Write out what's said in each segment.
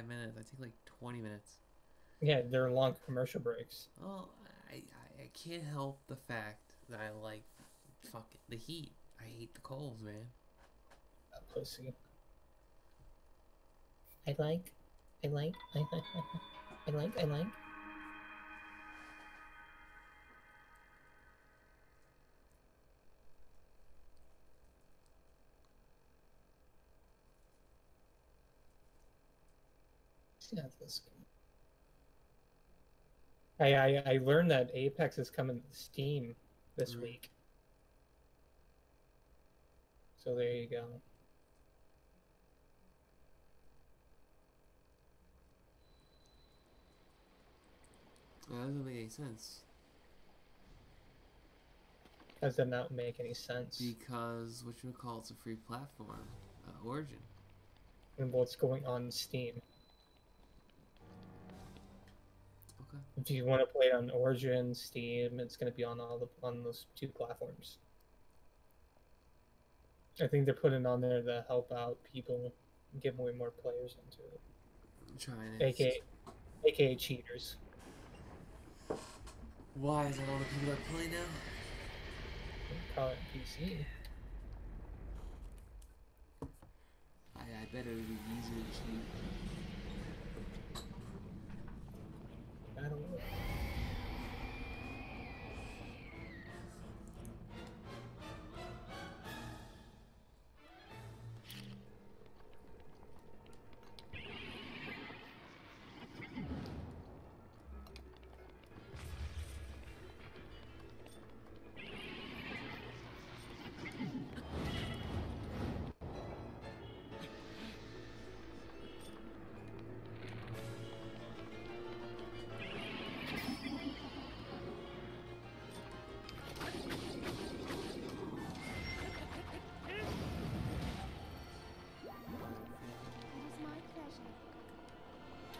five minutes. I take like twenty minutes. Yeah, they're long commercial breaks. Well, I, I, can't help the fact that I like fuck the heat. I hate the cold, man. A pussy. I like, I like, I like, I like, I like. This. I, I I learned that Apex is coming to Steam this Mm. week. So there you go. That doesn't make any sense Does that not make any sense? because what you call it's a free platform, uh, Origin. And what's going on Steam? Okay. If you want to play on Origin, Steam, it's going to be on all the on those two platforms. I think they're putting on there to help out people, get more more players into it, I'm trying it. aka, aka cheaters. Why is that all the people that play now? Probably PC. I, I bet it would be easier to cheat. I don't know.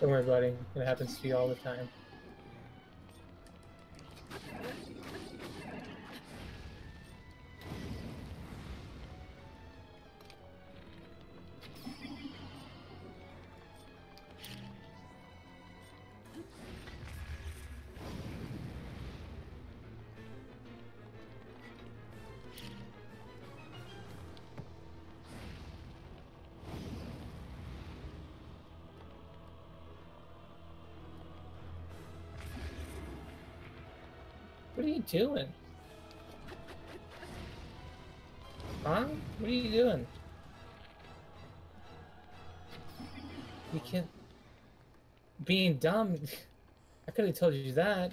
Don't worry, buddy. It happens to you all the time. What are you doing? Huh? What are you doing? You can't. Being dumb. I could have told you that.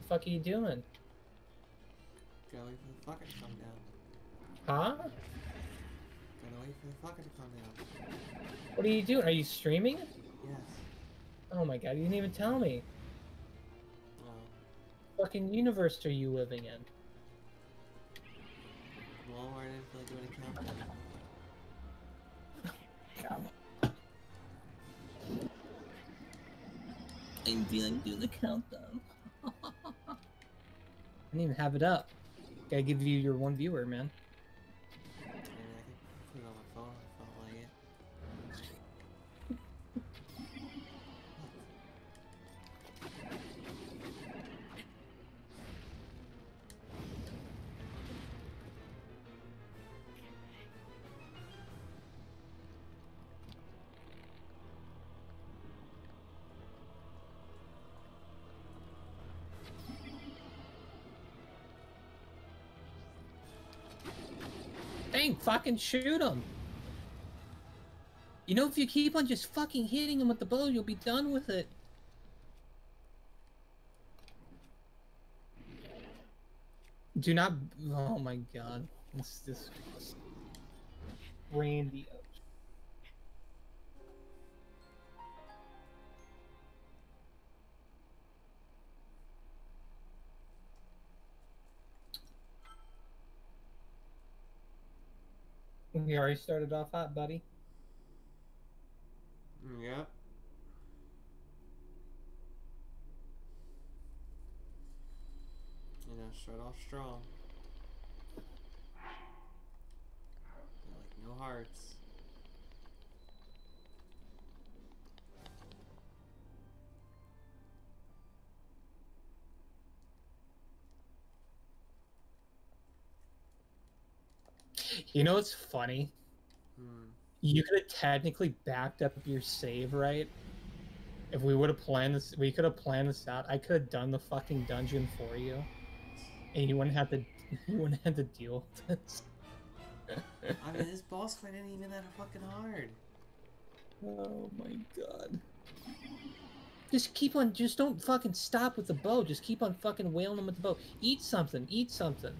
The fuck are you doing? Gotta wait for the fucker to come down. Huh? Gotta wait for the fucker to come down. What are you doing? Are you streaming? Yes. Oh my god, you didn't even tell me. Well, Fucking universe are you living in? well, I didn't feel like doing a countdown. I'm feeling do the countdown. I didn't even have it up. Gotta give you your one viewer, man. Fucking shoot him. You know, if you keep on just fucking hitting him with the bow, you'll be done with it. Do not. Oh my god. This this. Randy. You already started off hot, buddy. Yeah. You know, start off strong. Like no hearts. You know what's funny? Hmm. You could have technically backed up your save, right? If we would have planned this, we could have planned this out. I could have done the fucking dungeon for you, and you wouldn't have to. You wouldn't have to deal with this. I mean, this boss fight ain't even that fucking hard. Oh my god. Just keep on. Just don't fucking stop with the bow. Just keep on fucking wailing them with the bow. Eat something. Eat something.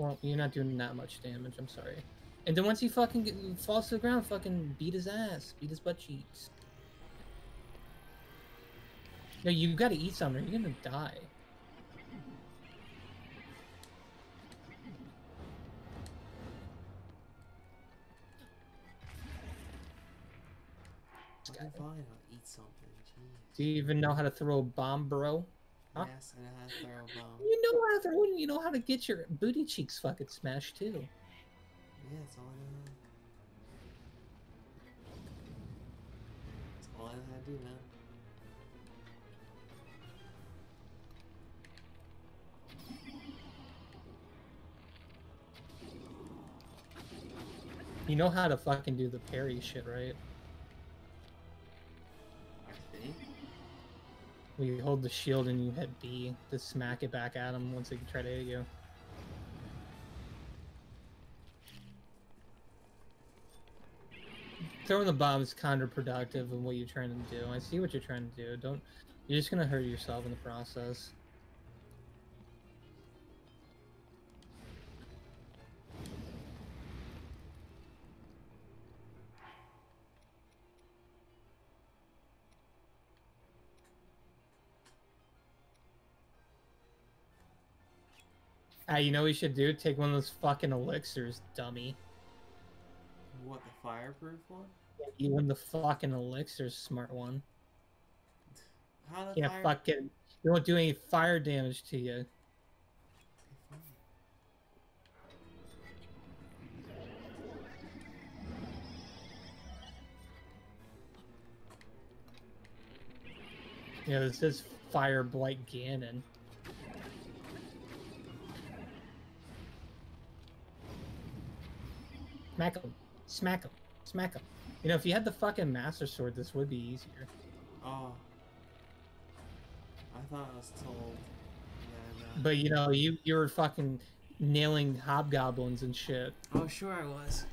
Well, you're not doing that much damage. I'm sorry. And then once he fucking get, falls to the ground, fucking beat his ass. Beat his butt cheeks. No, you gotta eat something. or You're gonna die. Okay, fine, I'll eat something. Jeez. Do you even know how to throw a bomb, bro? Huh? Yes, I know how to throw a bomb. You know how to throw it. You know how to get your booty cheeks fucking smashed too. Yeah, that's all I know. That's all I know how to do now. You know how to fucking do the parry shit, right? You hold the shield and you hit B to smack it back at him once they try to hit you. Throwing the bomb is counterproductive in what you're trying to do. I see what you're trying to do. Don't. You're just gonna hurt yourself in the process. Ah, you know what you should do? Take one of those fucking elixirs, dummy. What, the fireproof one? You win the fucking elixirs, smart one. How the Can't fire... fucking. You won't do any fire damage to you. Yeah, this is Fireblight Ganon. Smack him. Smack him. Smack him. You know, if you had the fucking Master Sword, this would be easier. Oh. I thought I was told. Yeah, no. But you know, you you were fucking nailing hobgoblins and shit Oh, sure I was.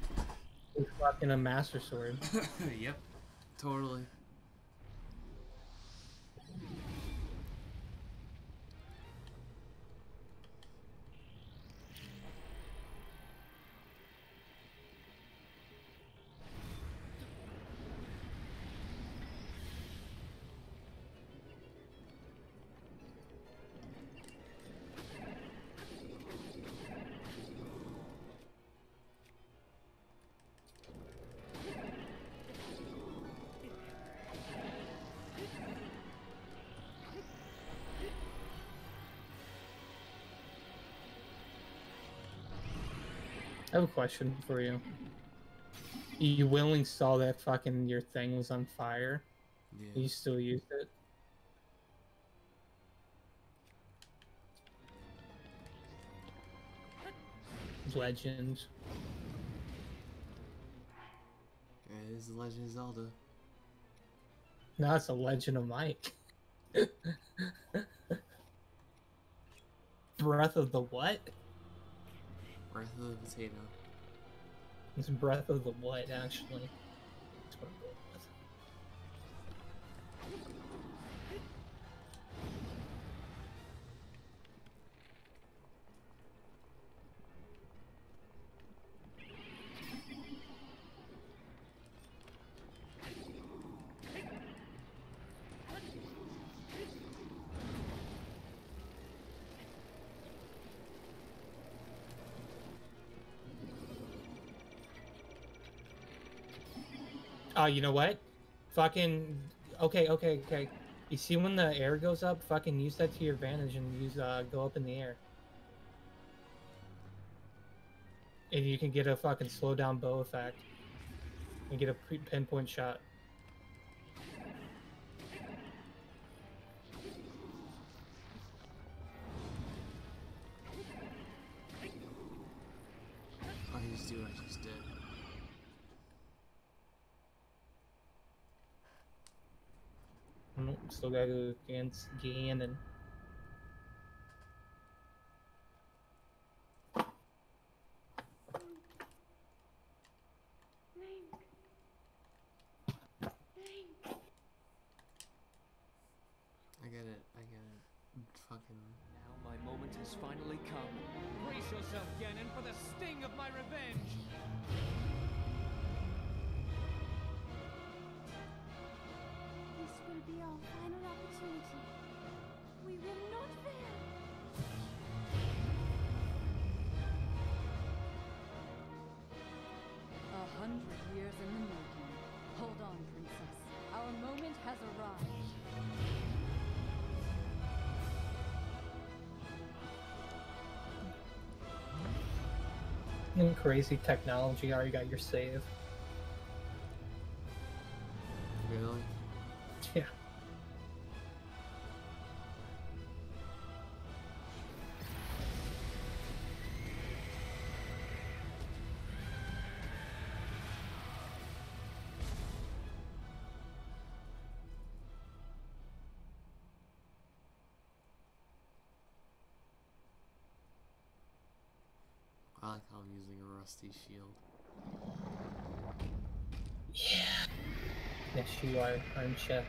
with fucking a Master Sword. yep. Totally. I have a question for you. You willingly saw that fucking your thing was on fire. Yeah. You still used it? Legends. It is the Legend of Zelda. Now it's a Legend of Mike. Breath of the what? Breath of the Potato. It's Breath of the what, actually. Oh, you know what? Fucking. Okay, okay, okay. You see when the air goes up? Fucking use that to your advantage and use uh go up in the air. And you can get a fucking slow down bow effect. And get a pinpoint shot. Nope, still gotta go against crazy technology, are you got your save. I like how I'm using a rusty shield. Yeah. Yes, you are, aren't you?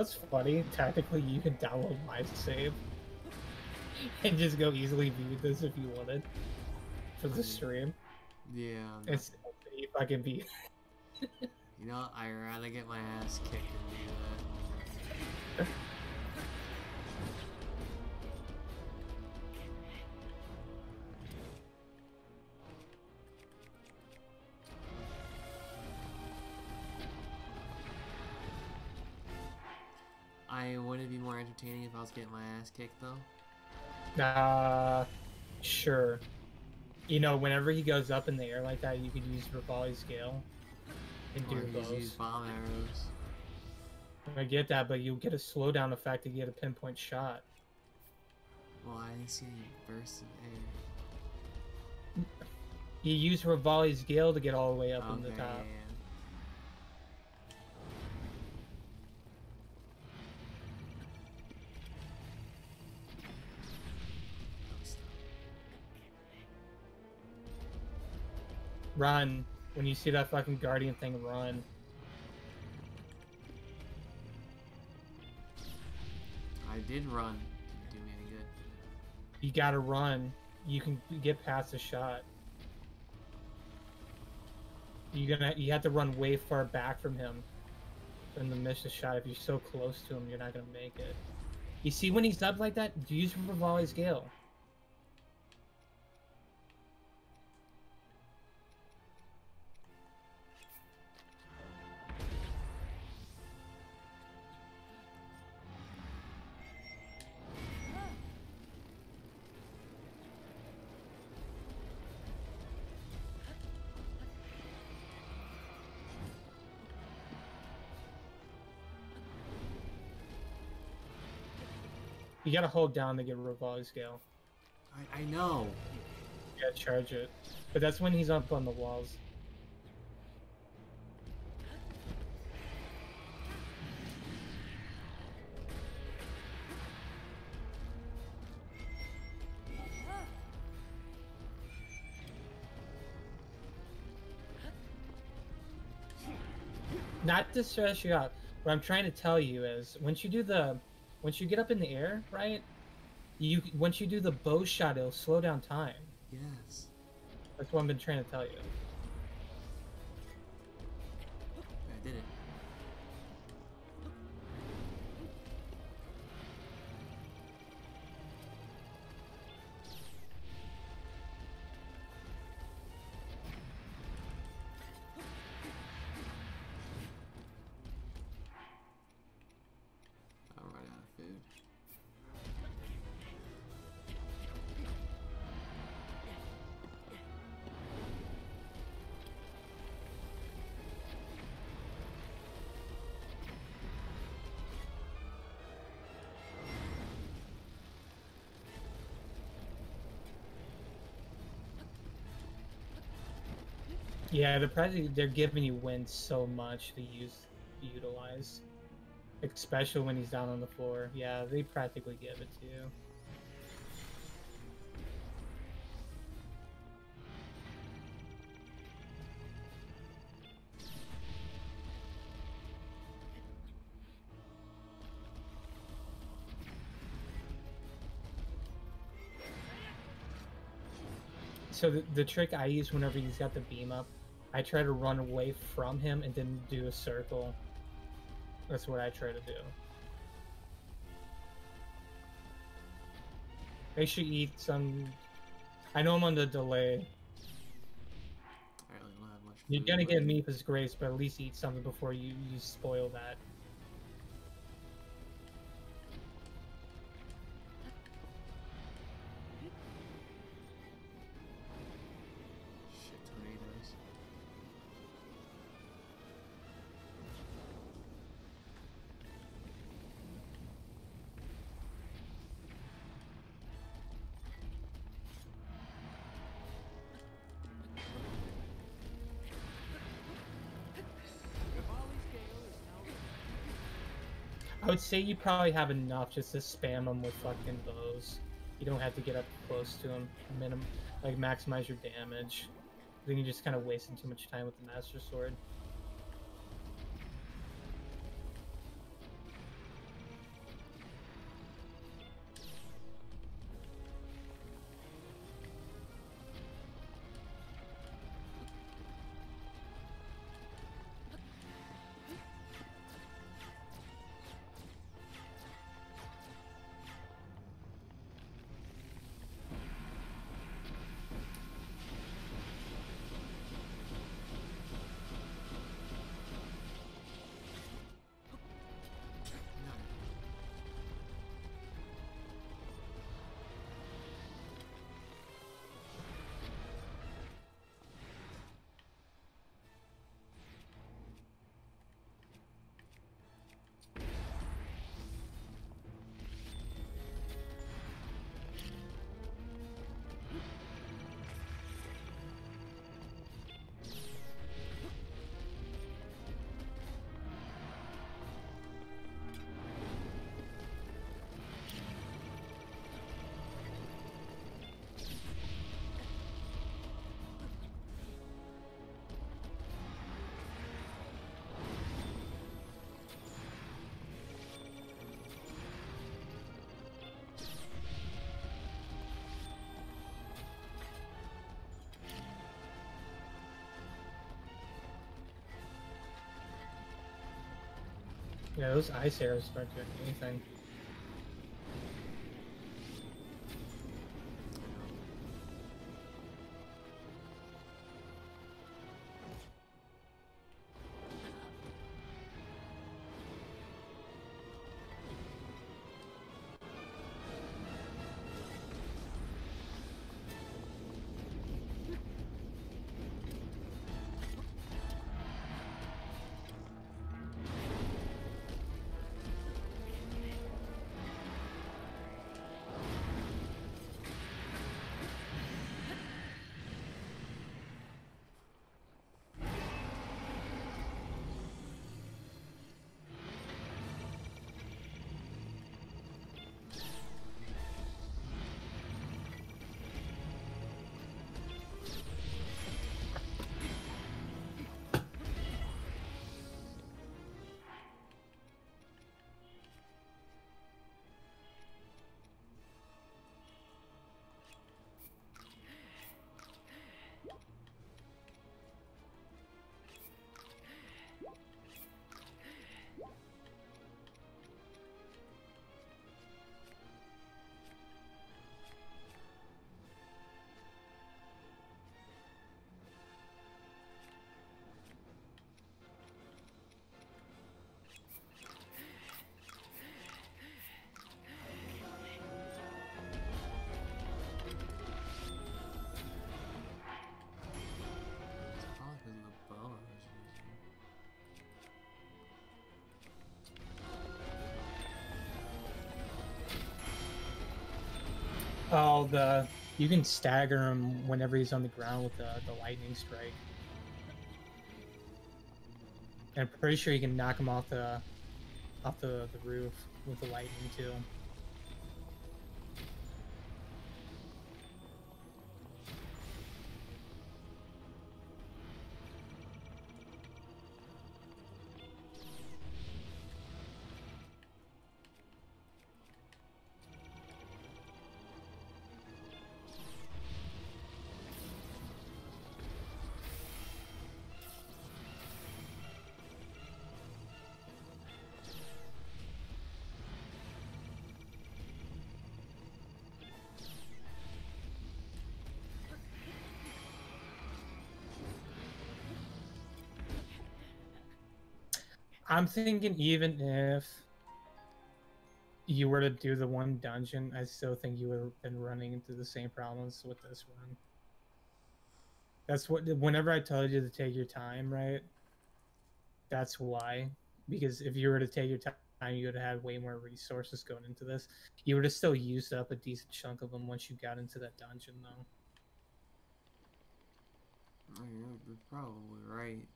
What's funny? Technically, you can download my save and just go easily view this if you wanted for the stream. Yeah. It's pretty fucking be. You know, I'd rather get my ass kicked than do that. Ass kicked though? Uh, sure. You know, whenever he goes up in the air like that, you could use Revali's Gale and do Or your just use bomb arrows. I get that, but you get a slowdown effect if you get a pinpoint shot. Well, I didn't see any bursts of air. You use Revali's Gale to get all the way up in the Okay, top. yeah. Run. When you see that fucking Guardian thing, run. I did run. Didn't do me any good. You gotta run. You can get past the shot. You're gonna you have to run way far back from him and then miss the shot. If you're so close to him, you're not gonna make it. You see when he's up like that, use Revali's Gale. You gotta hold down to get Revali's Gale. I, I know. Yeah, charge it. But that's when he's up on the walls. Not to stress you out. What I'm trying to tell you is, once you do the, once you get up in the air, right? You once you do the bow shot, it'll slow down time. Yes. That's what I've been trying to tell you. Yeah, they're practically they're giving you wind so much to use to utilize. Especially when he's down on the floor. Yeah, they practically give it to you. So the, the trick I use whenever he's got the beam up, I try to run away from him and then do a circle. That's what I try to do. Make sure you eat some. I know I'm on the delay. Really don't have much. You're gonna get Mipha's grace, but at least eat something before you, you spoil that. I would say you probably have enough just to spam them with fucking bows. You don't have to get up close to them. Minimum, like maximize your damage. Then you're just kind of wasting too much time with the Master Sword. Yeah, those ice arrows aren't doing anything. Oh, the you can stagger him whenever he's on the ground with the, the lightning strike. And I'm pretty sure you can knock him off the off the, the roof with the lightning too. I'm thinking even if you were to do the one dungeon, I still think you would have been running into the same problems with this one. That's what whenever I told you to take your time, right? That's why. Because if you were to take your time, you would have had way more resources going into this. You would have still used up a decent chunk of them once you got into that dungeon, though. Oh, you're probably right.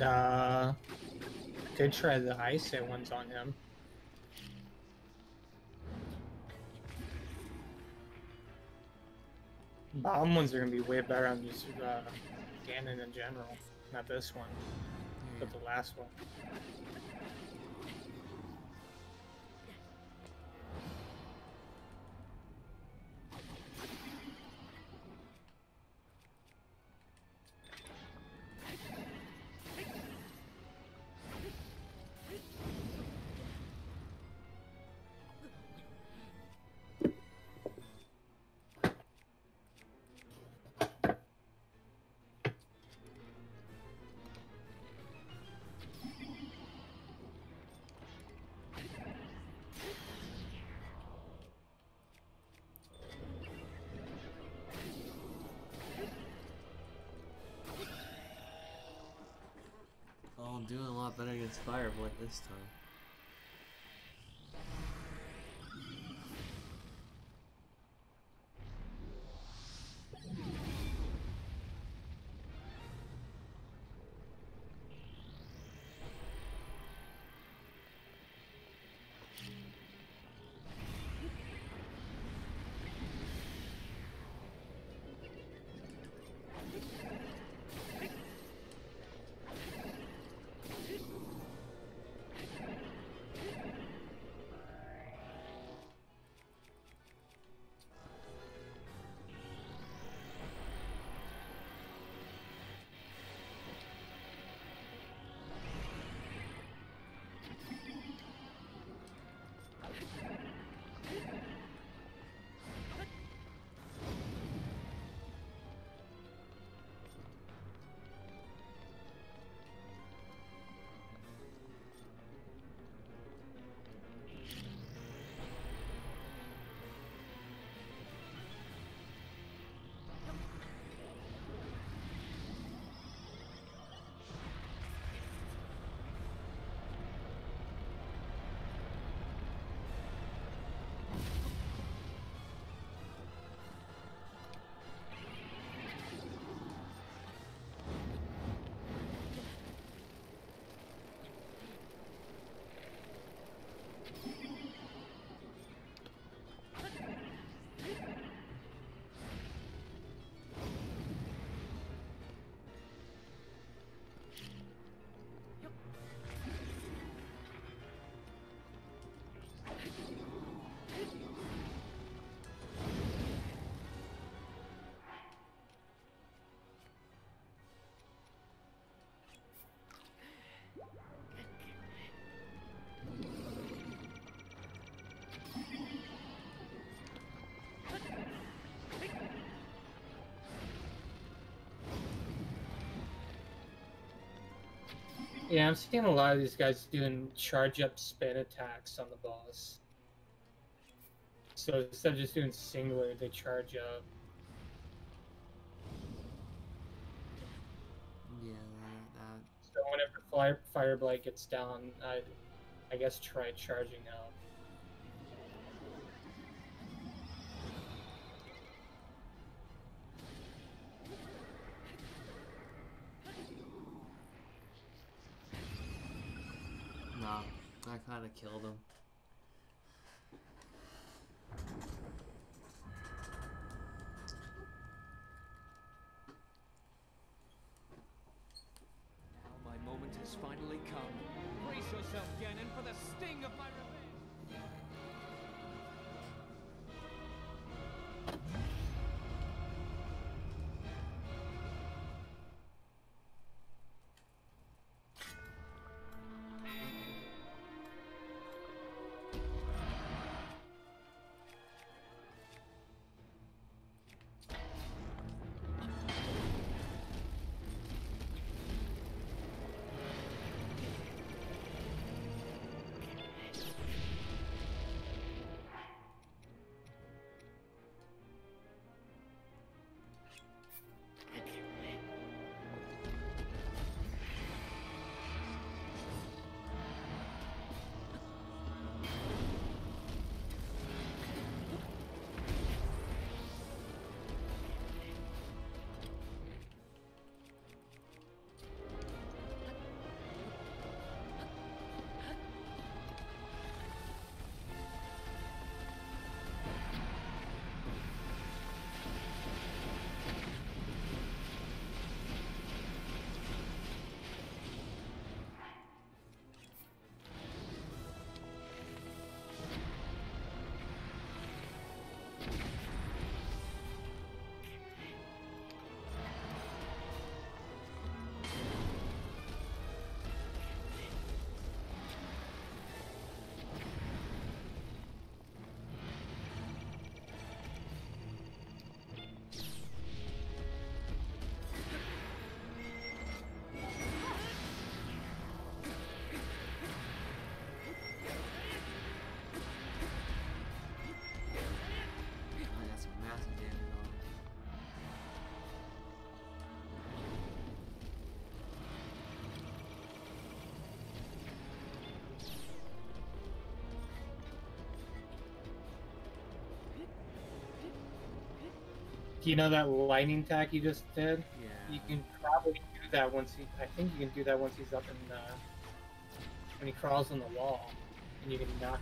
Uh, could try the ice hit ones on him. Bomb ones are gonna be way better on just uh, Ganon in general, not this one, but the last one. Doing a lot better against Fireblight this time. Yeah, I'm seeing a lot of these guys doing charge up spin attacks on the boss. So instead of just doing singular, they charge up. Yeah, that, that So whenever Fire Fireblight gets down, I, I guess try charging up. Killed him. You know that lightning attack you just did? Yeah. You can probably do that once he. I think you can do that once he's up in. Uh, when he crawls on the wall, and you can knock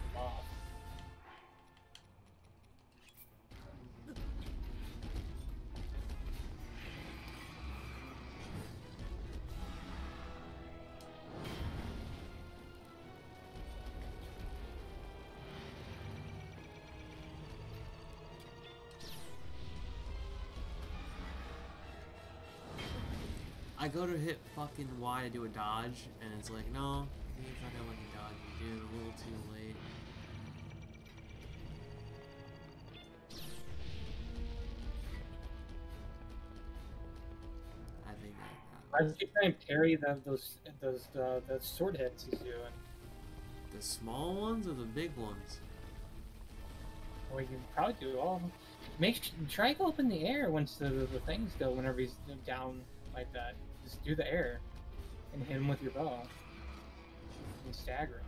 I go to hit fucking Y to do a dodge, and it's like, no, not gonna let me dodge. You did it a little too late. I think that. Why does he try and parry the, those those uh, the sword hits he's doing? The small ones or the big ones? Well, you can probably do all. of them. Make try go up in the air once the, the, the things go. Whenever he's down like that, just do the air and hit him with your bow and stagger him.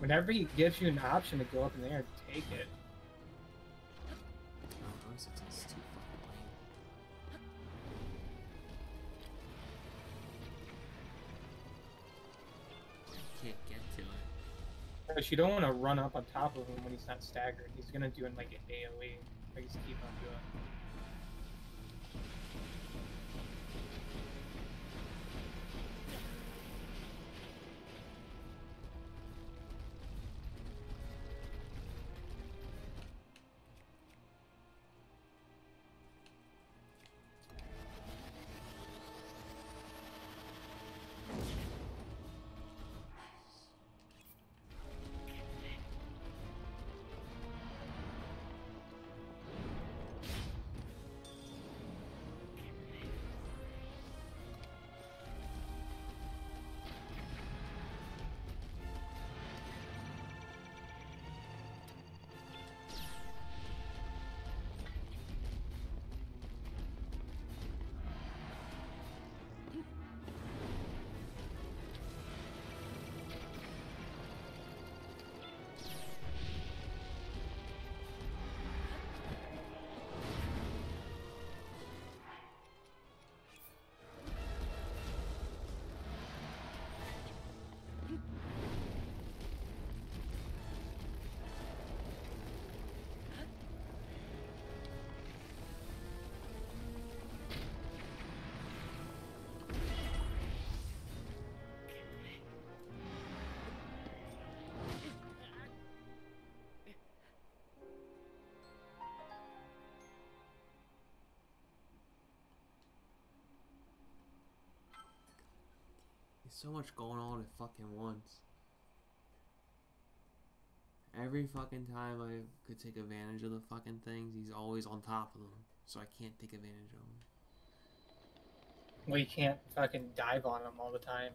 Whenever he gives you an option to go up in the air, take it. You don't want to run up on top of him when he's not staggered. He's gonna do it like an AoE. Like just keep on doing. So much going on at fucking once. Every fucking time I could take advantage of the fucking things, he's always on top of them. So I can't take advantage of them. Well, you can't fucking dive on them all the time.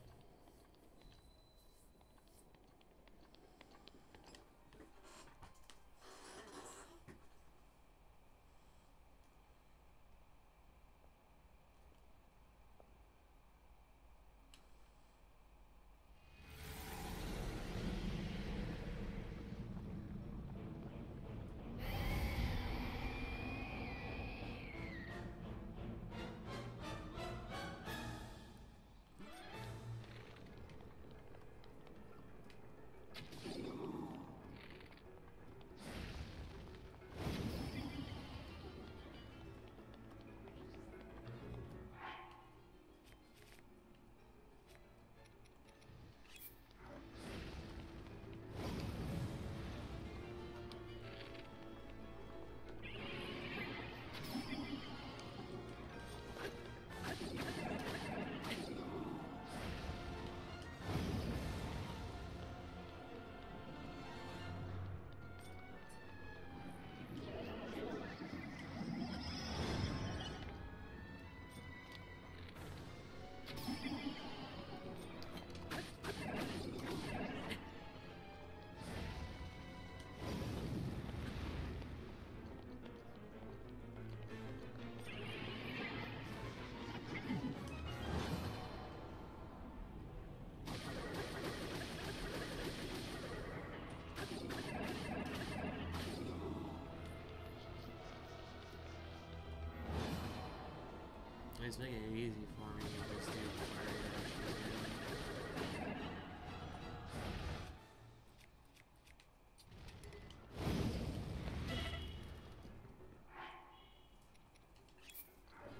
It easy for me to just do.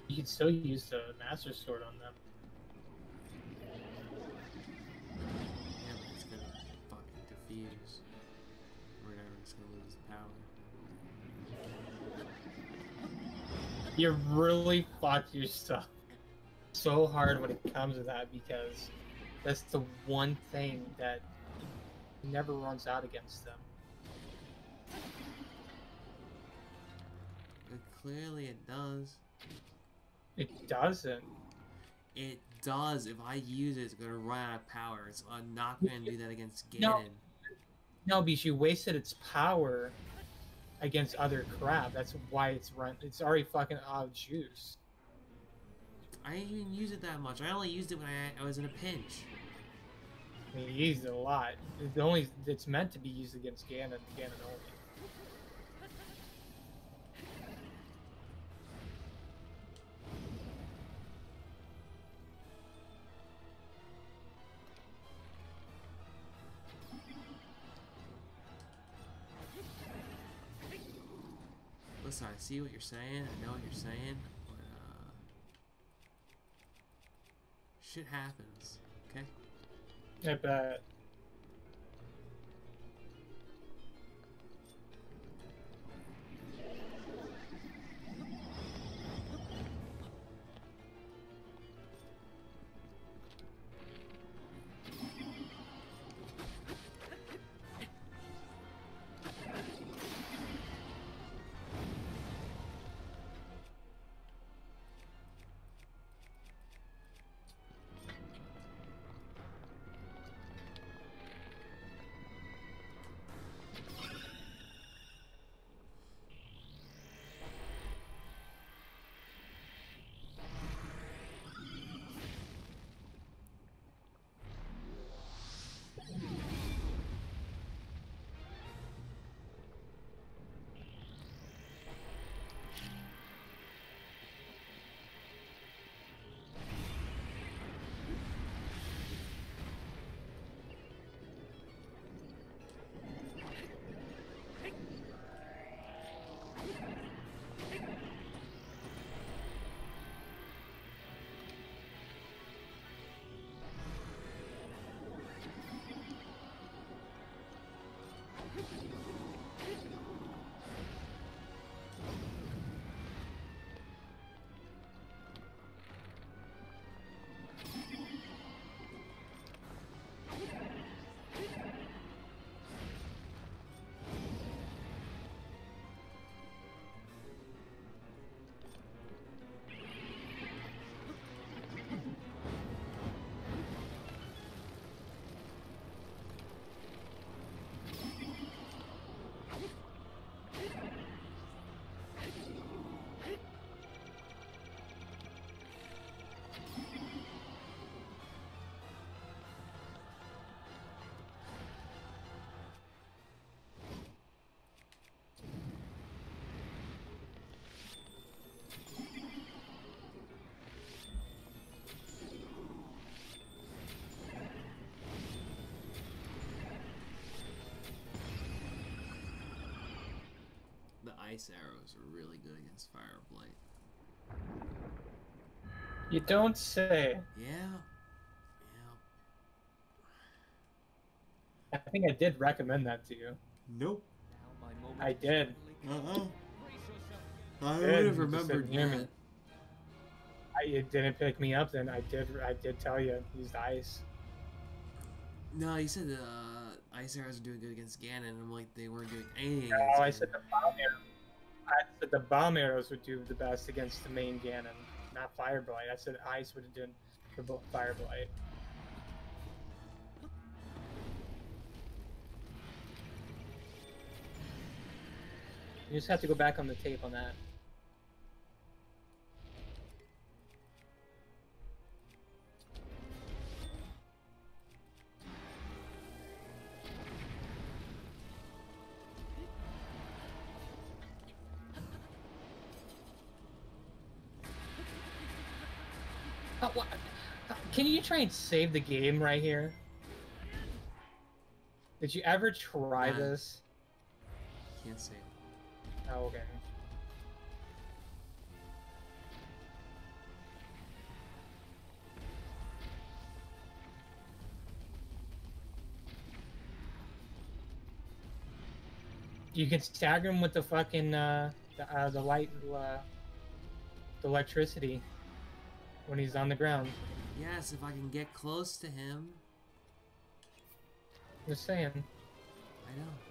You can still use the Master Sword on them. You really fuck yourself so hard when it comes to that because that's the one thing that never runs out against them. But clearly it does. It doesn't. It does. If I use it, it's gonna run out of power. It's uh, not gonna do that against Ganon. No. No, because you wasted its power against other crap. That's why it's run. It's already fucking out of juice. I didn't even use it that much. I only used it when I, I was in a pinch. I mean, you used it a lot. The only it's meant to be used against Ganon, Ganon only. See what you're saying. I know what you're saying. But, uh, shit happens. Okay. I bet. Ice arrows are really good against fire blight. You don't say. Yeah. Yeah. I think I did recommend that to you. Nope. Now my moment I did. Brace yourself. I would have remembered didn't me. that. I, you didn't pick me up then. I did. I did tell you used ice. No, you said uh, ice arrows are doing good against Ganon. I'm like, they weren't doing anything. No, I Ganon. said the bomb arrows. I said the bomb arrows would do the best against the main Ganon, not Fireblight. I said ice would have done for both Fireblight. You just have to go back on the tape on that. Try and save the game right here? Did you ever try Nah. this? Can't say. Oh, okay. You can stagger him with the fucking uh, the, uh, the light, uh, the electricity when he's on the ground. Yes, if I can get close to him. Just saying. I know.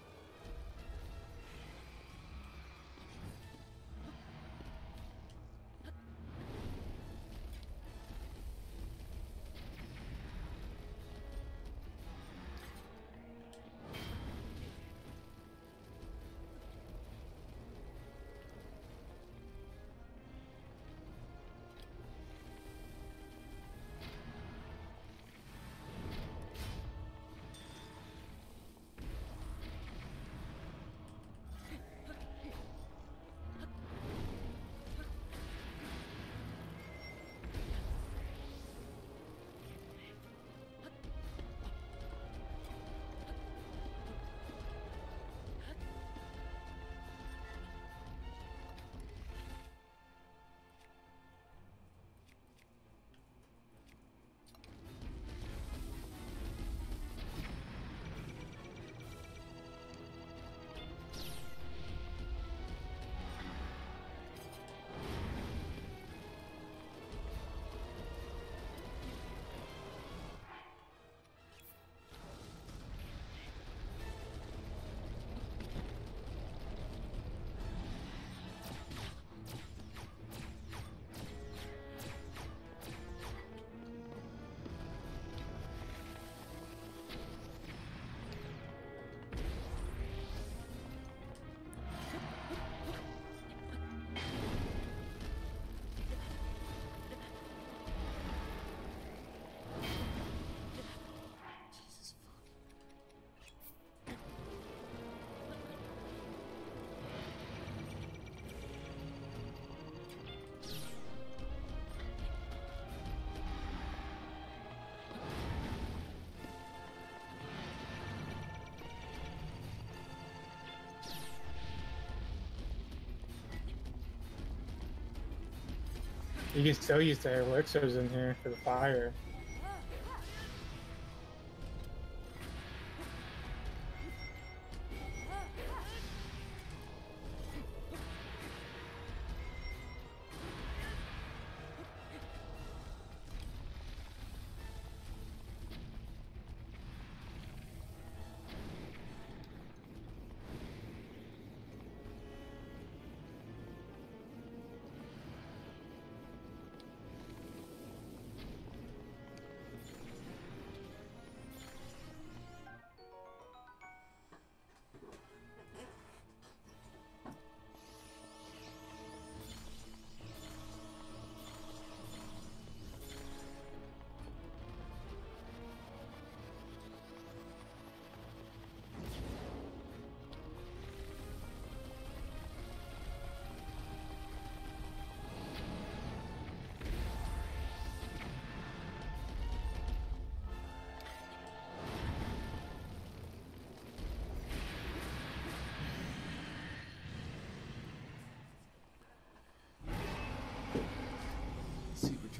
You can still use the elixirs in here for the fire.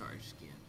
our skin.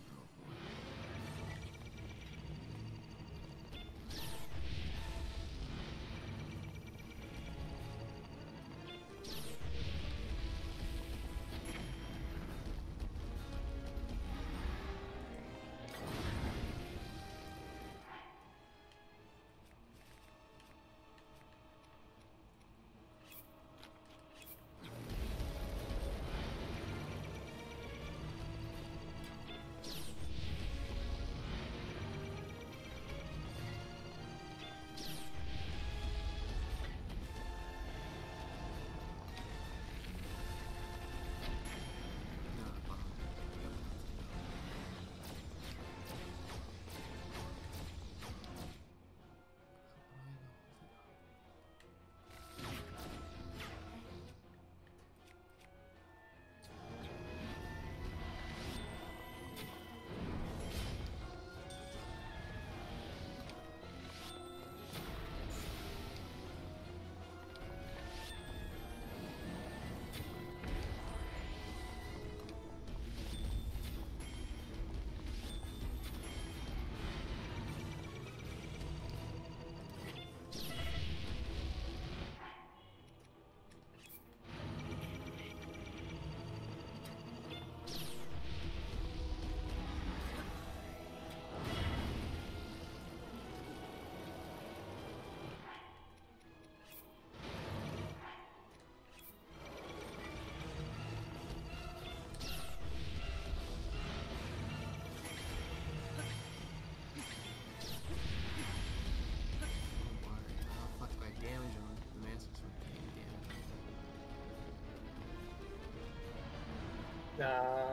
Uh,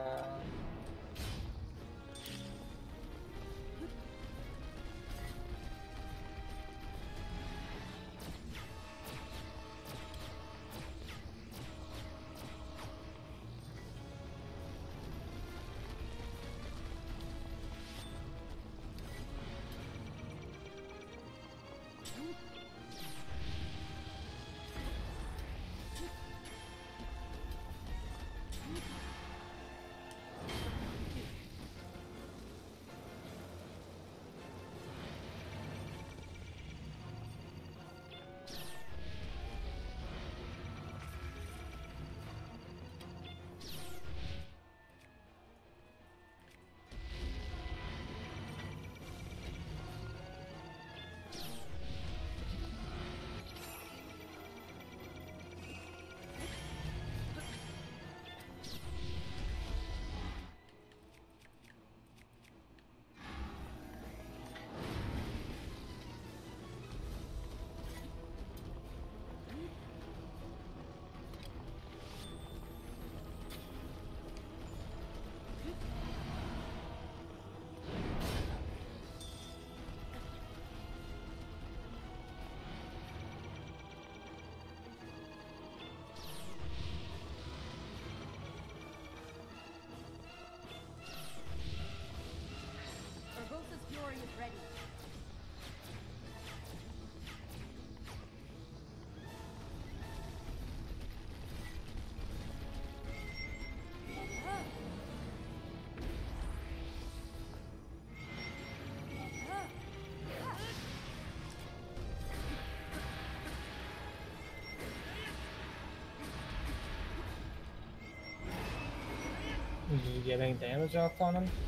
did you get any damage off on him?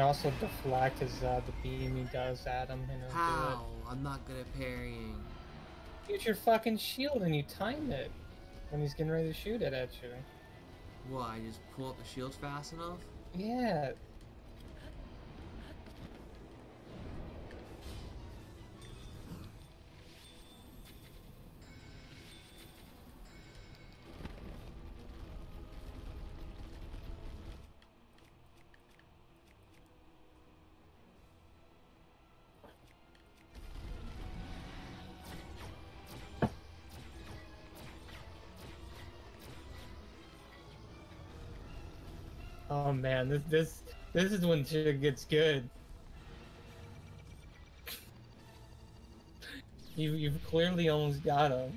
Can also deflect his uh, the beam he does at him. And How? I'm not good at parrying. Use your fucking shield and you time it when he's getting ready to shoot it at you. What, I just pull up the shield fast enough? Yeah. Oh man, this this this is when shit gets good. You you've clearly almost got him.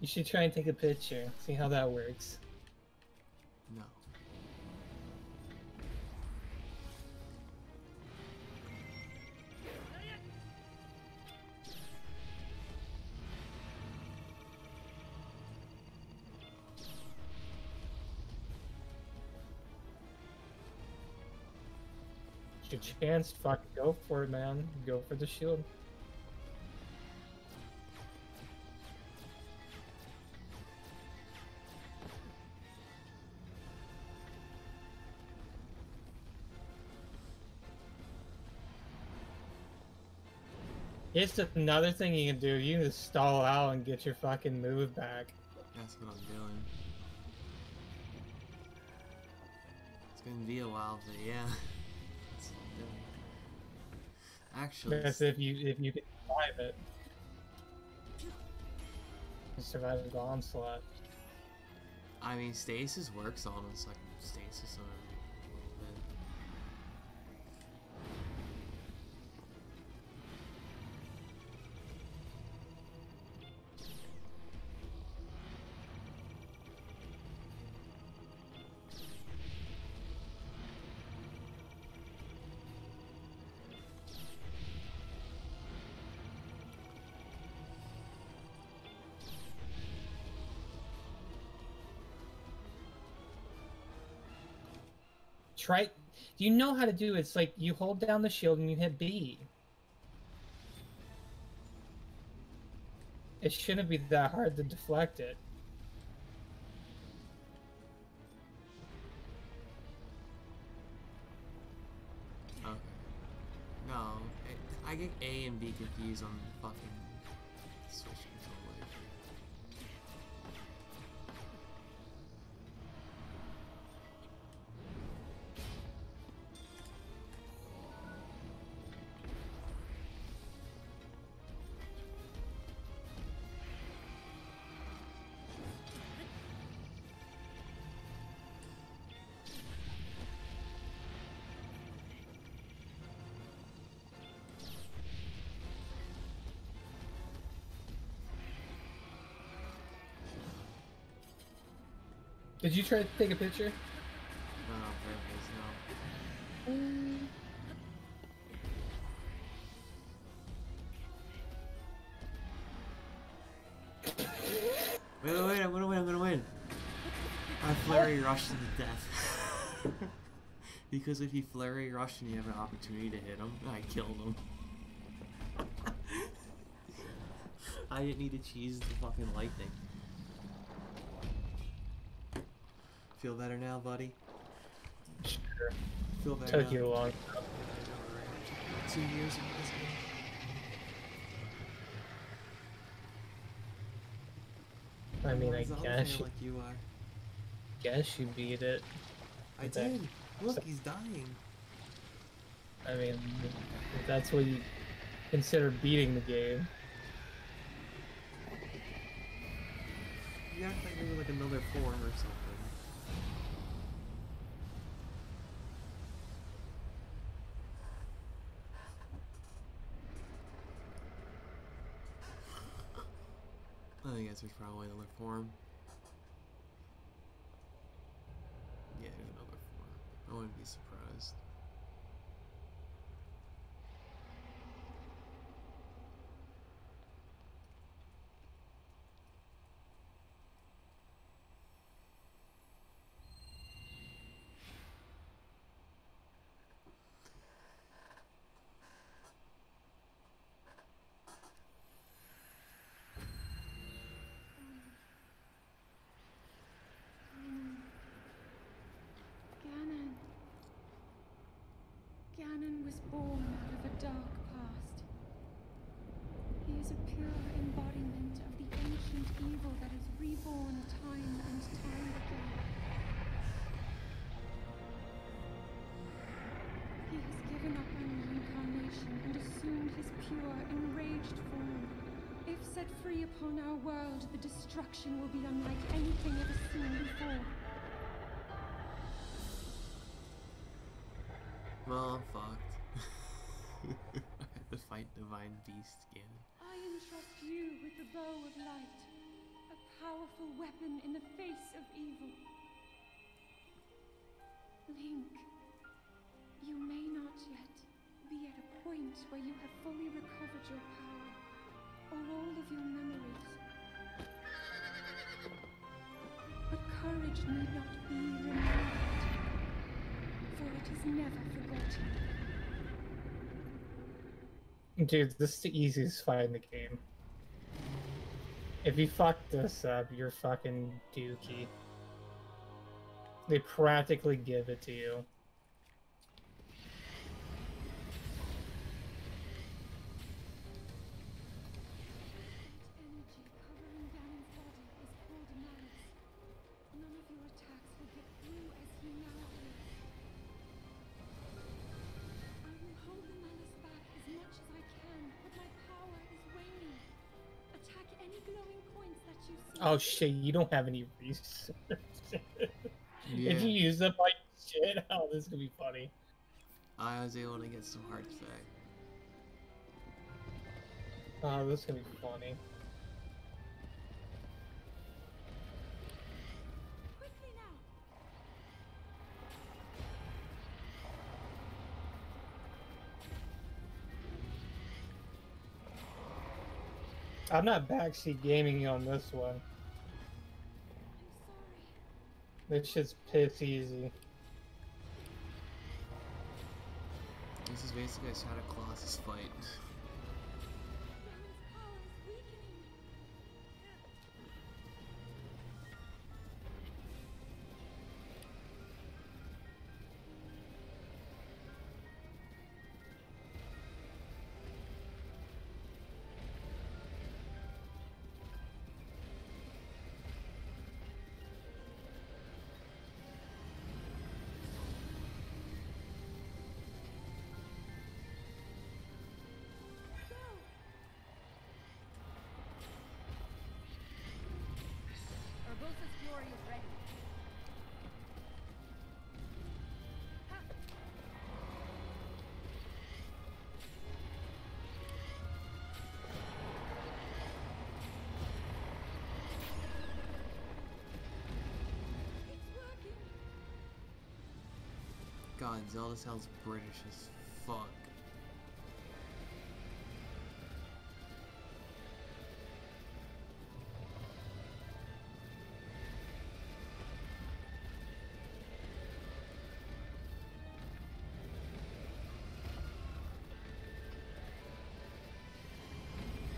You should try and take a picture. See how that works. Chance. Fuck, go for it, man. Go for the shield. It's another thing you can do. You can just stall out and get your fucking move back. That's what I'm doing. It's gonna be a while, but yeah. Actually, That's if you if you can survive it. Survive the onslaught. I mean, stasis works on us. Like stasis on Try. You know how to do it? It's like you hold down the shield and you hit B. It shouldn't be that hard to deflect it. Okay. No, it, I get A and B confused on fucking Did you try to take a picture? No, purpose, no. Wait, wait, wait, I'm gonna win, I'm gonna win. I flurry rush to the death. because if you flurry rush and you have an opportunity to hit him, I killed him. I didn't need to cheese the fucking lightning. Feel better now, buddy? Sure. Feel better Took now? you a long. Two years this game. I mean, I guess you, like you are. guess you beat it. I did. Look, he's dying. I mean, if that's what you consider beating the game. You act like you're like another form or something. I guess there's probably another form. Yeah, there's another form. I wouldn't be surprised. Ganon. Ganon was born out of a dark past. He is a pure embodiment of the ancient evil that is reborn time and time again. He has given up on reincarnation and assumed his pure, enraged form. If set free upon our world, the destruction will be unlike anything ever seen before. Well, I'm fucked. I have to fight Divine Beast again. I entrust you with the bow of light, a powerful weapon in the face of evil. Link, you may not yet be at a point where you have fully recovered your power or all of your memories. But courage need not be removed, for it is never forgotten. Dude, this is the easiest fight in the game. If you fuck this up, you're fucking dookie. They practically give it to you. Oh shit, you don't have any resources. Yeah. If you use up all your shit, oh, this is gonna be funny. I was able to get some hearts back. Oh, this is gonna be funny. I'm not backseat gaming on this one. That shit's piss easy. This is basically a Shadow Colossus fight. God, Zelda sounds British as fuck.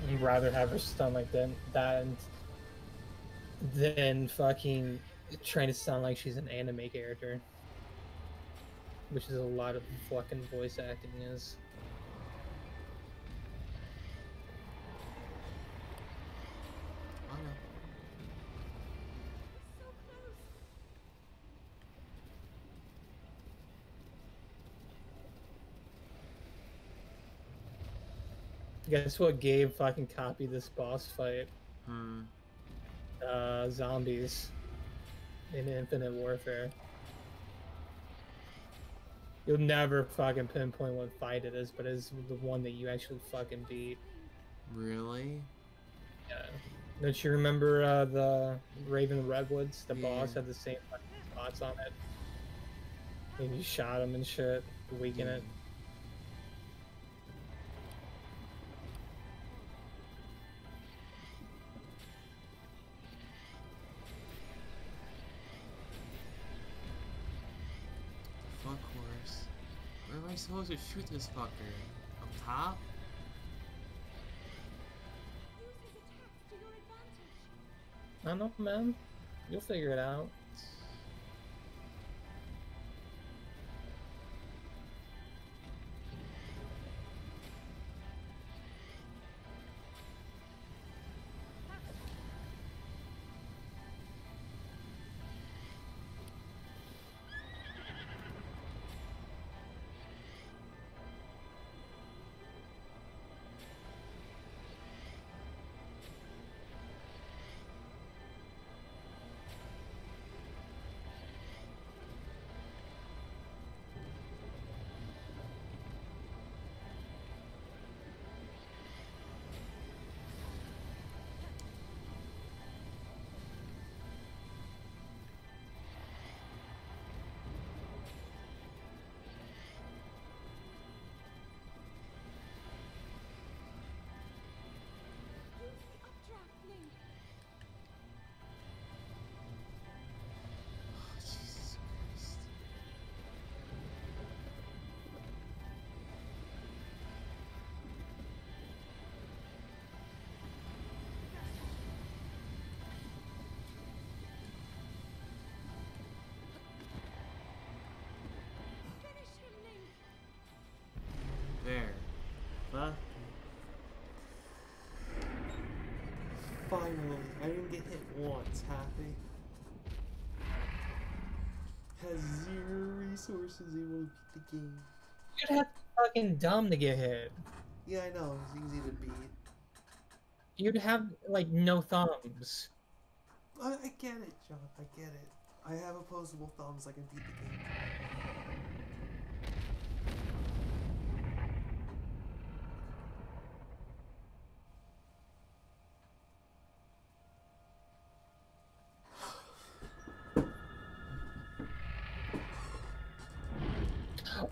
I'd rather have her like that, that and than fucking trying to sound like she's an anime character. Which is a lot of fucking voice acting is. I know. Guess what Gabe fucking copied this boss fight? Hmm. Uh, zombies in Infinite Warfare. You'll never fucking pinpoint what fight it is, but it's the one that you actually fucking beat. Really? Yeah. Don't you remember uh, the Raven Redwoods? The boss had the same fucking spots on it. And you shot him and shit, weaken it. Supposed to shoot this fucker? Up top? Use his attacks to your advantage. I don't know, man. You'll figure it out. There. Fuck. Finally, I didn't get hit once, happy. Has zero resources, able to beat the game. You'd have to be fucking dumb to get hit. Yeah, I know, it's easy to beat. You'd have like no thumbs. I, I get it, John, I get it. I have opposable thumbs, I can beat the game.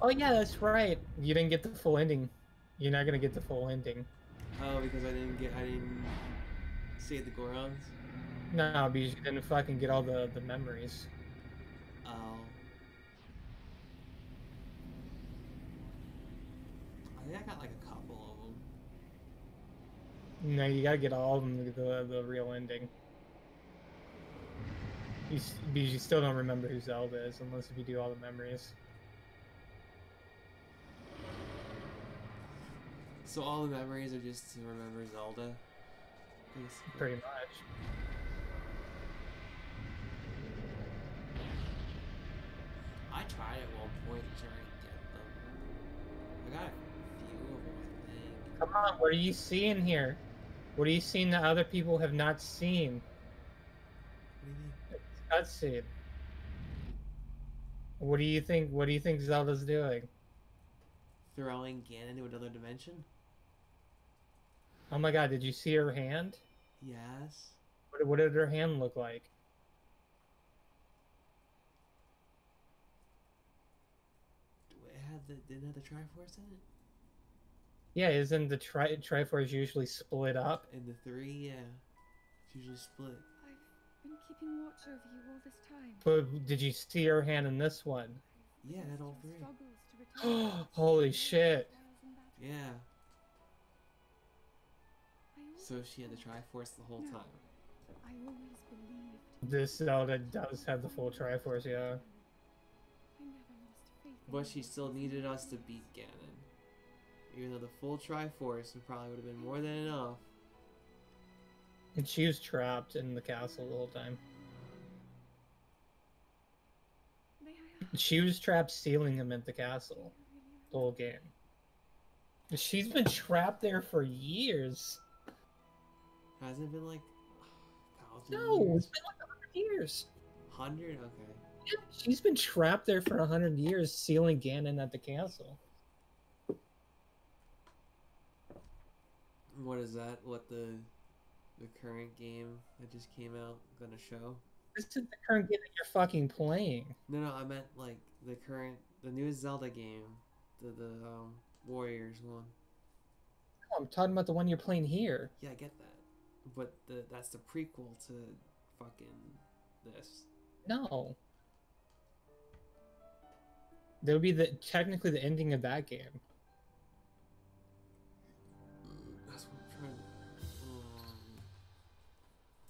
Oh yeah, that's right. You didn't get the full ending. You're not gonna get the full ending. Oh, because I didn't get, I didn't save the Gorons? No, because you didn't fucking get all the the memories. Oh. I think I got like a couple of them. No, you gotta get all of them to the the real ending. You, because you still don't remember who Zelda is unless if you do all the memories. So all the memories are just to remember Zelda. basically. Pretty much. I tried at one point to try and get them. I got a few of them, I think. Come on, what are you seeing here? What are you seeing that other people have not seen? What do you mean? Cutscene. What do you think? What do you think Zelda's doing? Throwing Ganon into another dimension? Oh my god, did you see her hand? Yes. What, what did her hand look like? It had the didn't have the Triforce in it? Yeah, isn't the tri- Triforce usually split up? In the three, yeah. It's usually split. I've been keeping watch over you all this time. But did you see her hand in this one? Yeah, it had all three. struggles Holy shit. trials and battles. Yeah. I So she had the Triforce the whole No. time. I always believed. This Zelda does have the full Triforce, yeah. I never lost faith But she still needed us to beat Ganon. Even though the full Triforce would probably would have been more than enough. And she was trapped in the castle the whole time. May I ask She was trapped stealing him at the castle the whole game. She's been trapped there for years. Hasn't it been like thousand No, years? it's been like a hundred years. Hundred? Okay. Yeah, She's been trapped there for a hundred years, sealing Ganon at the castle. What is that? What the the current game that just came out gonna show? This is the current game that you're fucking playing. No, no, I meant like the current, the newest Zelda game, the the um Warriors one. No, I'm talking about the one you're playing here. Yeah, I get that, but the that's the prequel to fucking this. No. That would be the technically the ending of that game. That's what I'm trying. to...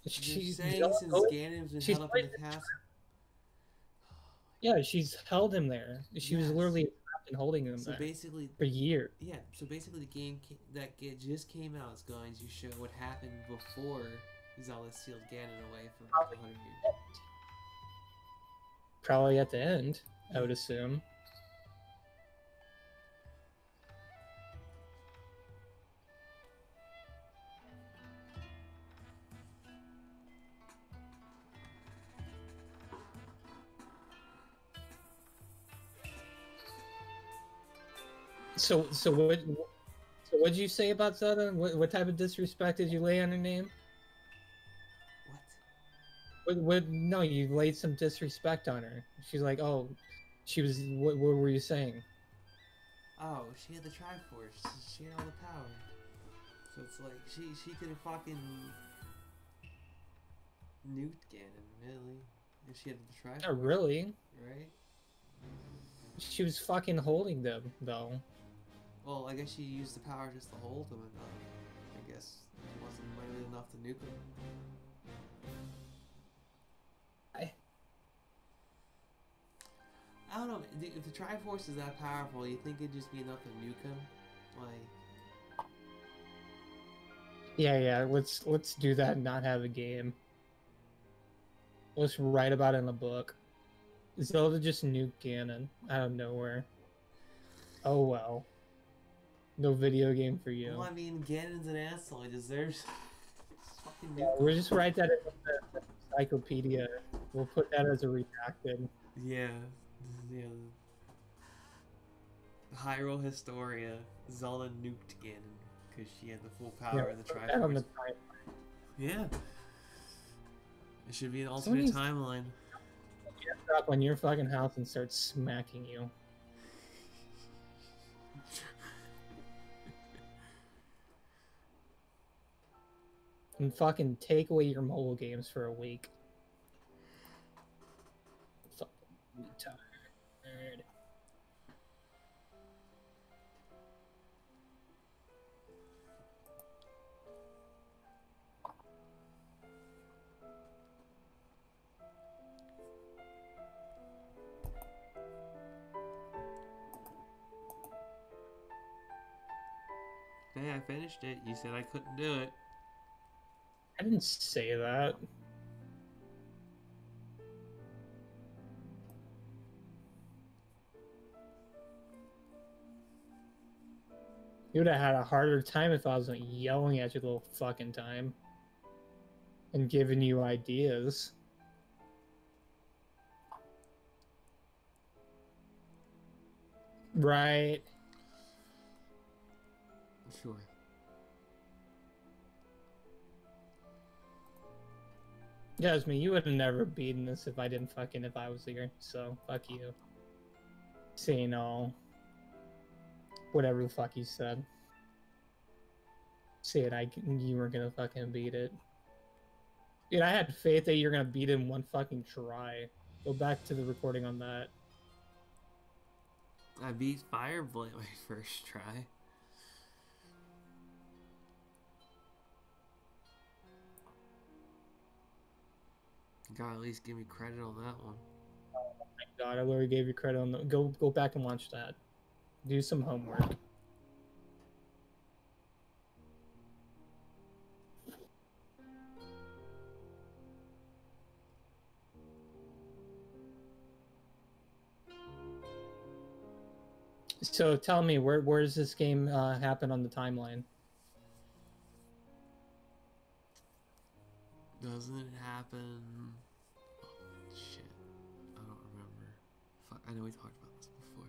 Um, She's saying Zelda- since Ganon's been held up in the castle. yeah, she's held him there. She was literally holding him So basically, for year. yeah. So basically, the game that just came out is going to show what happened before Zelda sealed Ganon away for a hundred years. Probably at the end, I would assume. So, so what? So, what'd you say about Zelda? What, what type of disrespect did you lay on her name? What? What, what? No, you laid some disrespect on her. She's like, oh, she was. What, what were you saying? Oh, she had the Triforce. She had all the power. So it's like she she could have fucking nuked Ganon, really, if she had the Triforce, Not really. right? She was fucking holding them though. Well, I guess she used the power just to hold him, and uh, I guess it wasn't really enough to nuke him. I- I don't know. If the Triforce is that powerful, you think it'd just be enough to nuke him? Like, Yeah, yeah. Let's let's do that and not have a game. Let's write about it in a book. Zelda just nuked Ganon out of nowhere. Oh well. No video game for you. well, I mean, Ganon's an asshole. He deserves. fucking Yeah, we'll just write that in the encyclopedia. We'll put that as a redacted. Yeah, yeah. Hyrule Historia, Zelda nuked Ganon because she had the full power Yeah, of the Triforce. Yeah. It should be an alternate Somebody's- timeline. Drop on your fucking house and start smacking you. and fucking take away your mobile games for a week. Fucking tired. Hey, I finished it. You said I couldn't do it. I didn't say that. You would have had a harder time if I wasn't yelling at you the whole fucking time and giving you ideas. Right. Jasmine, you would have never beaten this if I didn't fucking if I was here. So fuck you. Saying all. Whatever the fuck you said. Saying I you were gonna fucking beat it. Dude, I had faith that you're gonna beat it in one fucking try. Go back to the recording on that. I beat Fire Fireblight my first try. God, at least give me credit on that one. Oh My God, I literally gave you credit on the go go back and watch that. Do some homework. So tell me, where where does this game uh, happen on the timeline? We talked about this before.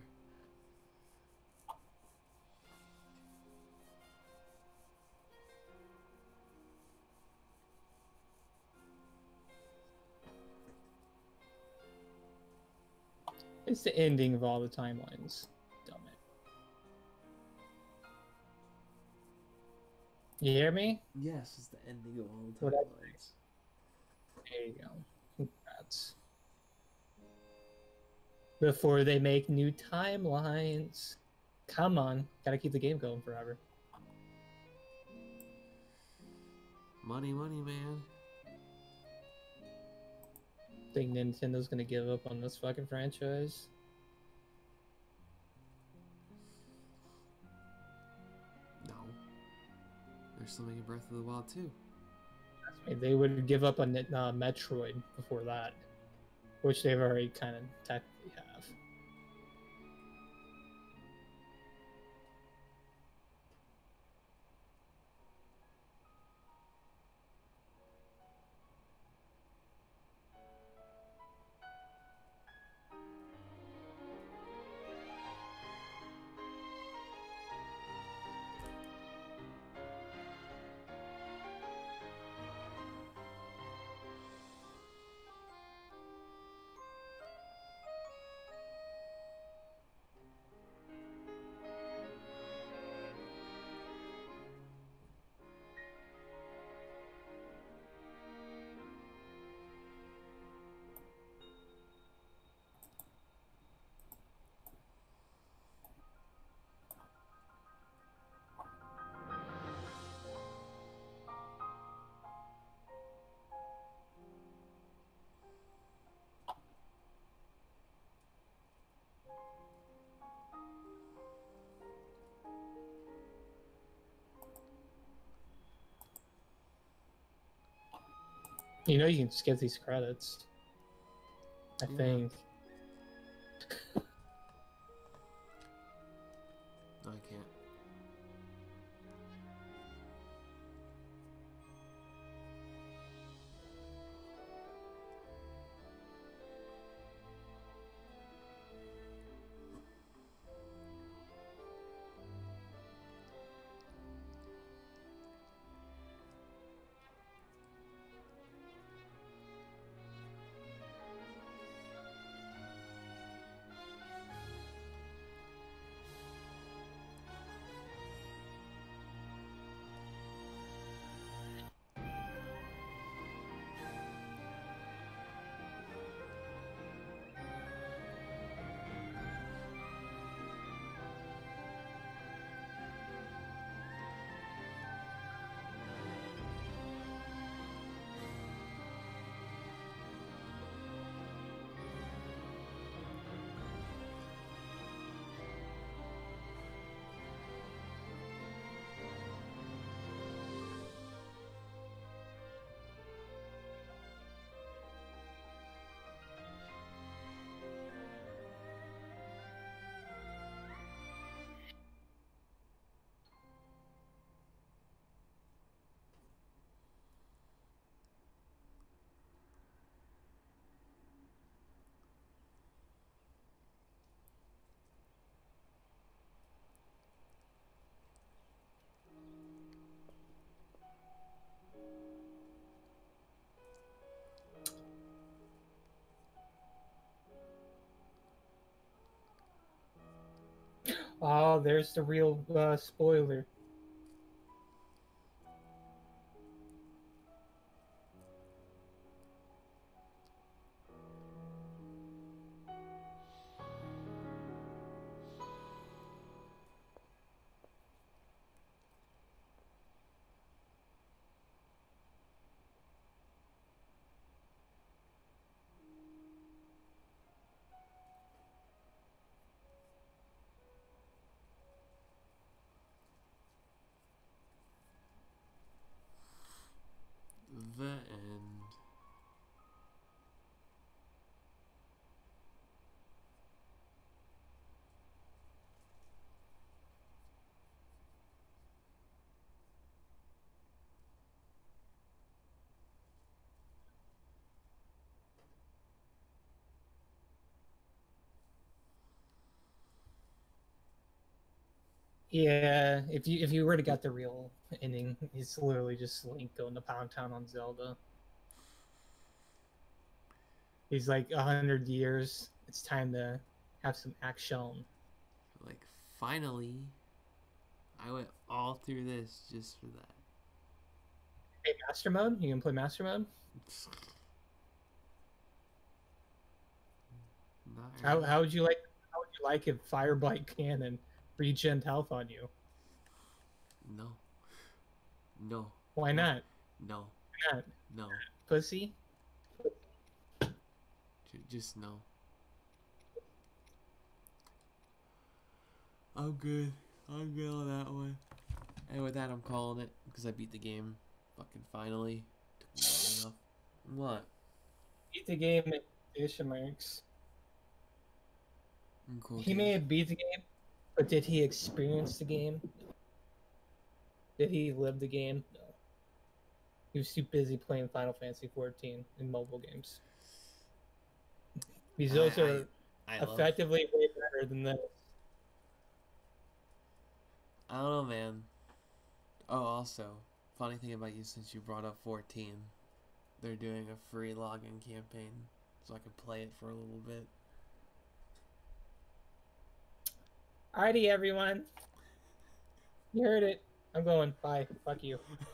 It's the ending of all the timelines. Dumb it. You hear me? Yes, it's the ending of all the timelines. There you go. Congrats. Before they make new timelines. Come on. Gotta keep the game going forever. Money, money, man. Think Nintendo's gonna give up on this fucking franchise? No. They're still making Breath of the Wild too. I mean, they would give up on uh, Metroid before that, which they've already kind of You know, you can skip these credits. I Yeah. think. Oh, there's the real uh, spoiler. Yeah, if you if you were to get the real ending, it's literally just Link going to Pound Town on Zelda. He's like a hundred years. It's time to have some action. Like, finally, I went all through this just for that. Hey, Master Mode? You can play Master Mode? How, how would you like how would you like if Fireblight Ganon regen health on you? No. No. Why not? No. Why not? No. Pussy? Just no. I'm good. I'm good on that one. And with that, I'm calling it because I beat the game. Fucking finally. Took me long enough. What? Beat the game in quotation marks. Cool. He may have beat the game, but did he experience the game? Did he live the game? No. He was too busy playing Final Fantasy XIV in mobile games. He's I- also I, effectively way better than this. I don't know, man. Oh, also, funny thing about you since you brought up 14, they're doing a free login campaign, so I can play it for a little bit. Alrighty, everyone. You heard it. I'm going. Bye. Fuck you.